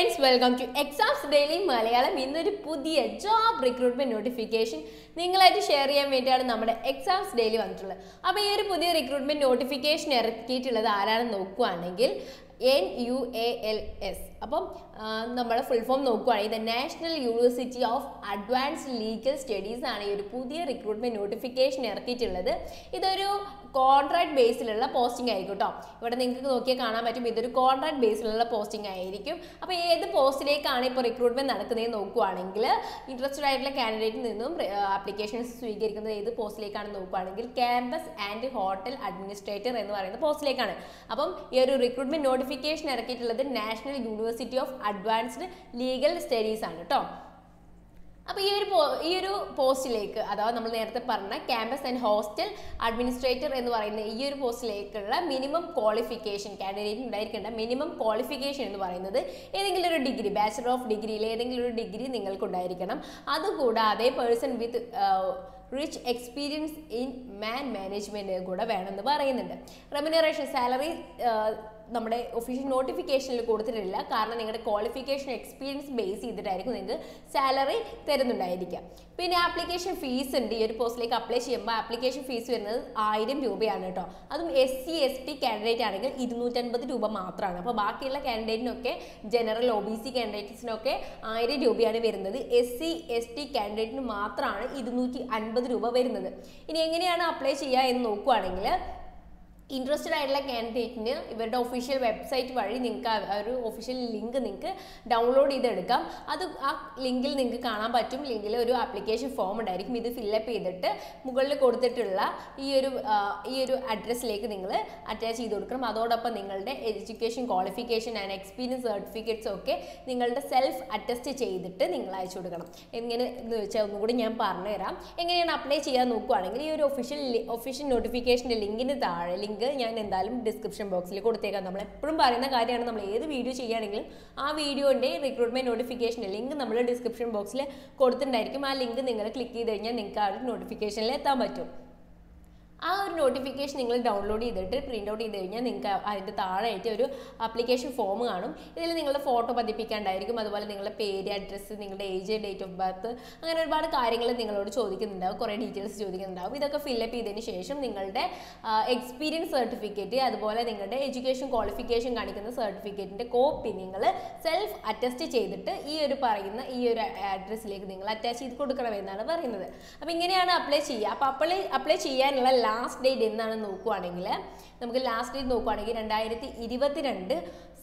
Friends welcome to exams daily Malayalam ഇന്നൊരു പുതിയ job recruitment notification നിങ്ങളായിട്ട് ഷെയർ ചെയ്യാൻ വേണ്ടിയാണ് നമ്മുടെ എക്സാംസ് ഡെയിലി വന്നിട്ടുള്ളത്. അപ്പോൾ ഈ ഒരു പുതിയ റിക്രൂട്ട്മെന്റ് നോട്ടിഫിക്കേഷൻ ഇറക്കിയിട്ടുള്ളത് ആരാണെന്ന് നോക്കുകയാണെങ്കിൽ N U A L S അപ്പം നമ്മുടെ ഫുൾ ഫോം നോക്കുകയാണെങ്കിൽ the national university of advanced legal studies ആണ് ഈ ഒരു പുതിയ റിക്രൂട്ട്മെന്റ് നോട്ടിഫിക്കേഷൻ ഇറക്കിയിട്ടുള്ളത്. ഇതൊരു കോൺട്രാക്ട് ബേസിലുള്ള പോസ്റ്റിംഗ് ആയിരിക്കും കേട്ടോ ഇവിടെ നിങ്ങൾക്ക് നോക്കിയാൽ കാണാൻ പറ്റും ഇതൊരു കോൺട്രാക്ട് ബേസിലുള്ള പോസ്റ്റിംഗ് ആയിരിക്കും. അപ്പോൾ ഏത് പോസ്റ്റിലേക്കാണ് ഇപ്പോൾ റിക്രൂട്ട്മെന്റ് നടക്കുന്നത് നോക്കുകയാണെങ്കിൽ ഇൻട്രസ്റ്റഡ് ആയിട്ടുള്ള കാൻഡിഡേറ്റിൽ നിന്നും ആപ്ലിക്കേഷൻസ് സ്വീകരിക്കുന്നത് ഏത് പോസ്റ്റിലേക്കാണ് നോക്കുകയാണെങ്കിൽ ക്യാമ്പസ് ആൻഡ് ഹോട്ടൽ അഡ്മിനിസ്ട്രേറ്റർ എന്ന് പറയുന്ന പോസ്റ്റിലേക്കാണ്. അപ്പം ഈ ഒരു recruitment notification ഇറക്കിയിട്ടുള്ളത് national university of advanced legal studies ആണ് കേട്ടോ അപ്പോൾ ഈ ഒരു ഈ ഒരു പോസ്റ്റിലേക്ക് അഥവാ നമ്മൾ നേരത്തെ പറഞ്ഞ ക്യാമ്പസ് ആൻഡ് ഹോസ്റ്റൽ അഡ്മിനിസ്ട്രേറ്റർ എന്ന് പറയുന്ന ഈ ഒരു പോസ്റ്റിലേക്കുള്ള മിനിമം ക്വാളിഫിക്കേഷൻ കാൻഡിഡേറ്റ് ഉണ്ടായിരിക്കേണ്ട മിനിമം ക്വാളിഫിക്കേഷൻ എന്ന് പറയുന്നത് ഏതെങ്കിലും ഒരു ഡിഗ്രി ബാച്ചലർ ഓഫ് ഡിഗ്രിയിൽ ഏതെങ്കിലും ഒരു ഡിഗ്രി നിങ്ങൾക്ക് ഉണ്ടായിരിക്കണം അതുകൂടാതെ person with rich experience in man management കൂടെ വേണമെന്ന് പറയുന്നുണ്ട്. റെമ്യൂണറേഷൻ സാലറി നമ്മുടെ ഒഫീഷ്യൽ നോട്ടിഫിക്കേഷനിൽ കൊടുത്തിട്ടില്ല. കാരണം നിങ്ങളുടെ ക്വാളിഫിക്കേഷൻ എക്സ്പീരിയൻസ് ബേസ് ചെയ്തിട്ടായിരിക്കും നിങ്ങൾക്ക് സാലറി തരുന്നുണ്ടായിരിക്കുക പിന്നെ ആപ്ലിക്കേഷൻ ഫീസ് ഉണ്ട്. ഈ ഒരു പോസ്റ്റിലേക്ക് അപ്ലൈ ചെയ്യുമ്പോൾ ആപ്ലിക്കേഷൻ ഫീസ് വരുന്നത് ആയിരം രൂപയാണ് കേട്ടോ അതും S C S T candidate ആണെങ്കിൽ ഇരുന്നൂറ്റൻപത് രൂപ മാത്രമാണ് അപ്പോൾ ബാക്കിയുള്ള കാൻഡിഡേറ്റിനൊക്കെ ജനറൽ ഒ ബി സി കാൻഡിഡേറ്റ്സിനൊക്കെ ആയിരം രൂപയാണ് വരുന്നത്. എസ് സി എസ് ടി കാൻഡിഡേറ്റിന് മാത്രമാണ് ഇരുന്നൂറ്റി അൻപത് രൂപ വരുന്നത്. ഇനി എങ്ങനെയാണ് അപ്ലൈ ചെയ്യുക എന്ന് നോക്കുകയാണെങ്കിൽ ഇൻട്രസ്റ്റഡ് ആയിട്ടുള്ള കാൻഡിഡേറ്റിന് ഇവരുടെ ഒഫീഷ്യൽ വെബ്സൈറ്റ് വഴി നിങ്ങൾക്ക് ആ ഒരു ഒഫീഷ്യൽ ലിങ്ക് നിങ്ങൾക്ക് ഡൗൺലോഡ് ചെയ്തെടുക്കാം. അത് ആ ലിങ്കിൽ നിങ്ങൾക്ക് കാണാൻ പറ്റും. ലിങ്കിൽ ഒരു ആപ്ലിക്കേഷൻ ഫോം ഉണ്ടായിരിക്കും. ഇത് ഫില്ലപ്പ് ചെയ്തിട്ട് മുകളിൽ കൊടുത്തിട്ടുള്ള ഈ ഒരു ഈ ഒരു അഡ്രസ്സിലേക്ക് നിങ്ങൾ അറ്റാച്ച് ചെയ്ത് കൊടുക്കണം. അതോടൊപ്പം നിങ്ങളുടെ education qualification and experience certificates ഒക്കെ നിങ്ങളുടെ സെൽഫ് അറ്റസ്റ്റ് ചെയ്തിട്ട് നിങ്ങൾ അയച്ചു കൊടുക്കണം. എങ്ങനെ എന്ന് വെച്ചാൽ ഒന്നുകൂടി ഞാൻ പറഞ്ഞുതരാം. എങ്ങനെയാണ് അപ്ലൈ ചെയ്യാൻ നോക്കുകയാണെങ്കിൽ ഈ ഒരു ഒഫീഷ്യൽ ഒഫീഷ്യൽ നോട്ടിഫിക്കേഷന്റെ ലിങ്കിന് താഴെ ലിങ്ക് ഞാൻ എന്തായാലും ഡിസ്ക്രിപ്ഷൻ ബോക്സിൽ കൊടുത്തേക്കാം. നമ്മൾ എപ്പോഴും പറയുന്ന കാര്യമാണ്. നമ്മൾ ഏത് വീഡിയോ ചെയ്യുകയാണെങ്കിലും ആ വീഡിയോന്റെ റിക്രൂട്ട്മെന്റ് നോട്ടിഫിക്കേഷന്റെ ലിങ്ക് നമ്മൾ ഡിസ്ക്രിപ്ഷൻ ബോക്സിൽ കൊടുത്തിട്ടുണ്ടായിരിക്കും. ആ ലിങ്ക് നിങ്ങൾ ക്ലിക്ക് ചെയ്ത് കഴിഞ്ഞാൽ നിങ്ങൾക്ക് ആ ഒരു നോട്ടിഫിക്കേഷനിൽ എത്താൻ പറ്റും. ആ ഒരു നോട്ടിഫിക്കേഷൻ നിങ്ങൾ ഡൗൺലോഡ് ചെയ്തിട്ട് പ്രിന്റ് ഔട്ട് ചെയ്ത് കഴിഞ്ഞാൽ നിങ്ങൾക്ക് അതിന്റെ താഴെയായിട്ട് ഒരു ആപ്ലിക്കേഷൻ ഫോം കാണും. ഇതിൽ നിങ്ങളുടെ ഫോട്ടോ പതിപ്പിക്കാണ്ടായിരിക്കും. അതുപോലെ നിങ്ങളുടെ പേര് അഡ്രസ്സ് നിങ്ങളുടെ ഏജ് ഡേറ്റ് ഓഫ് ബർത്ത് അങ്ങനെ ഒരുപാട് കാര്യങ്ങൾ നിങ്ങളോട് ചോദിക്കുന്നുണ്ടാവും. കുറേ ഡീറ്റെയിൽസ് ചോദിക്കുന്നുണ്ടാവും. ഇതൊക്കെ ഫില്ലപ്പ് ചെയ്തതിന് ശേഷം നിങ്ങളുടെ എക്സ്പീരിയൻസ് സർട്ടിഫിക്കറ്റ് അതുപോലെ നിങ്ങളുടെ എഡ്യൂക്കേഷൻ ക്വാളിഫിക്കേഷൻ കാണിക്കുന്ന സർട്ടിഫിക്കറ്റിന്റെ കോപ്പി നിങ്ങൾ സെൽഫ് അറ്റസ്റ്റ് ചെയ്തിട്ട് ഈ ഒരു പറയുന്ന ഈ ഒരു അഡ്രസ്സിലേക്ക് നിങ്ങൾ അറ്റാച്ച് ചെയ്ത് കൊടുക്കണമെന്നാണ് പറയുന്നത്. അപ്പോൾ ഇങ്ങനെയാണ് അപ്ലൈ ചെയ്യുക. അപ്പോൾ അപ്ലൈ അപ്ലൈ ചെയ്യാനുള്ള ലാസ്റ്റ് ഡേറ്റ് എന്നാണ് നോക്കുവാണെങ്കിൽ നമുക്ക് ലാസ്റ്റ് ഡേറ്റ് നോക്കുവാണെങ്കിൽ രണ്ടായിരത്തി ഇരുപത്തിരണ്ട്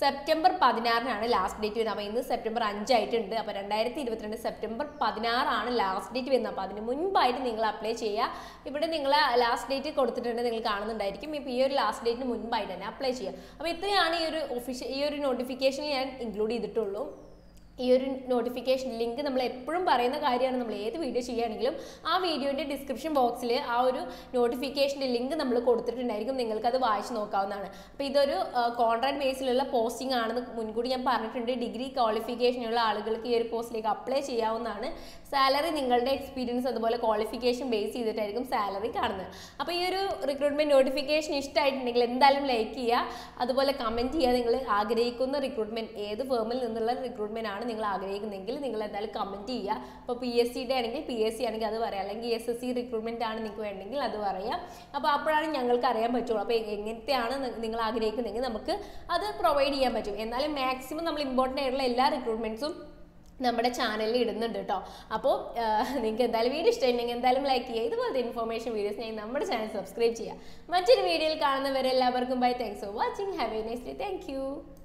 സെപ്റ്റംബർ പതിനാറിനാണ് ലാസ്റ്റ് ഡേറ്റ് വരുന്നത്. അപ്പോൾ ഇന്ന് സെപ്റ്റംബർ അഞ്ചായിട്ടുണ്ട്. അപ്പോൾ രണ്ടായിരത്തി ഇരുപത്തിരണ്ട് സെപ്റ്റംബർ പതിനാറാണ് ലാസ്റ്റ് ഡേറ്റ് വരുന്നത്. അപ്പോൾ അതിന് മുൻപായിട്ട് നിങ്ങൾ അപ്ലൈ ചെയ്യുക. ഇവിടെ നിങ്ങൾ ലാസ്റ്റ് ഡേറ്റ് കൊടുത്തിട്ടുണ്ട് നിങ്ങൾ കാണുന്നുണ്ടായിരിക്കും. ഇപ്പോൾ ഈ ഒരു ലാസ്റ്റ് ഡേറ്റിന് മുൻപായിട്ട് തന്നെ അപ്ലൈ ചെയ്യുക. അപ്പോൾ ഇത്രയാണ് ഈ ഒരു ഒഫീഷ്യൽ ഈ ഒരു നോട്ടിഫിക്കേഷനിൽ ഞാൻ ഇൻക്ലൂഡ് ചെയ്തിട്ടുള്ളൂ. ഈ ഒരു നോട്ടിഫിക്കേഷൻ ലിങ്ക് നമ്മൾ എപ്പോഴും പറയുന്ന കാര്യമാണ് നമ്മൾ ഏത് വീഡിയോ ചെയ്യുകയാണെങ്കിലും ആ വീഡിയോന്റെ ഡിസ്ക്രിപ്ഷൻ ബോക്സിൽ ആ ഒരു നോട്ടിഫിക്കേഷന്റെ ലിങ്ക് നമ്മൾ കൊടുത്തിട്ടുണ്ടായിരിക്കും. നിങ്ങൾക്ക് അത് വായിച്ച് നോക്കാവുന്നതാണ്. അപ്പോൾ ഇതൊരു കോൺട്രാക്ട് ബേസിലുള്ള പോസ്റ്റിംഗ് ആണെന്ന് മുൻകൂട്ടി ഞാൻ പറഞ്ഞിട്ടുണ്ട്. ഡിഗ്രി ക്വാളിഫിക്കേഷനുള്ള ആളുകൾക്ക് ഈ ഒരു പോസ്റ്റിലേക്ക് അപ്ലൈ ചെയ്യാവുന്നതാണ്. സാലറി നിങ്ങളുടെ എക്സ്പീരിയൻസ് അതുപോലെ ക്വാളിഫിക്കേഷൻ ബേസ് ചെയ്തിട്ടായിരിക്കും സാലറി കാണുന്നത്. അപ്പോൾ ഈ ഒരു റിക്രൂട്ട്മെന്റ് നോട്ടിഫിക്കേഷൻ ഇഷ്ടമായിട്ടുണ്ടെങ്കിൽ എന്തായാലും ലൈക്ക് ചെയ്യുക. അതുപോലെ കമന്റ് ചെയ്യുക. നിങ്ങൾ ആഗ്രഹിക്കുന്ന റിക്രൂട്ട്മെന്റ് ഏത് ഫേമിൽ നിന്നുള്ള റിക്രൂട്ട്മെന്റ് ആണ് നിങ്ങൾ ആഗ്രഹിക്കുന്നതെങ്കിൽ നിങ്ങൾ എന്തായാലും കമന്റ് ചെയ്യുക അപ്പോൾ പി എസ് സിയുടെ ആണെങ്കിൽ പി എസ് സി ആണെങ്കിൽ അത് പറയാം. അല്ലെങ്കിൽ എസ് എസ് സി റിക്രൂട്ട്മെന്റ് ആണ് നിങ്ങൾക്ക് വേണമെങ്കിൽ അത് പറയാം. അപ്പോൾ അപ്പോഴാണ് ഞങ്ങൾക്ക് അറിയാൻ പറ്റുള്ളൂ. അപ്പോൾ എങ്ങനത്തെയാണ് നിങ്ങൾ ആഗ്രഹിക്കുന്നതെങ്കിൽ നമുക്ക് അത് പ്രൊവൈഡ് ചെയ്യാൻ പറ്റും. എന്നാലും മാക്സിമം നമ്മൾ ഇമ്പോർട്ടന്റ് ആയിട്ടുള്ള എല്ലാ റിക്രൂട്ട്മെന്റ്സും നമ്മുടെ ചാനലിൽ ഇടുന്നുണ്ട് കേട്ടോ അപ്പോൾ നിങ്ങൾക്ക് എന്തായാലും വീഡിയോ ഇഷ്ടമുണ്ടെങ്കിൽ എന്തായാലും ലൈക്ക് ചെയ്യുക. ഇതുപോലത്തെ ഇൻഫോർമേഷൻ വീഡിയോസ് ഞാൻ നമ്മുടെ ചാനൽ സബ്സ്ക്രൈബ് ചെയ്യുക. മറ്റൊരു വീഡിയോയിൽ കാണുന്നവരെ എല്ലാവർക്കും bye thanks for watching have a nice day thank